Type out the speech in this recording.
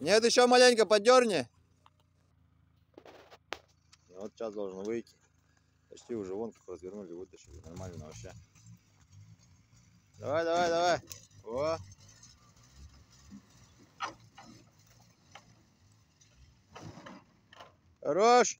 Нет, еще маленько поддерни. Вот сейчас должен выйти. Почти уже вон как развернули, вытащили. Нормально вообще. Давай, давай, давай. О. Хорош.